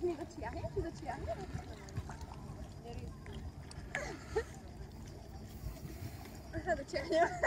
Tuzaciahe, tuzaciahe. هذا تشيحيا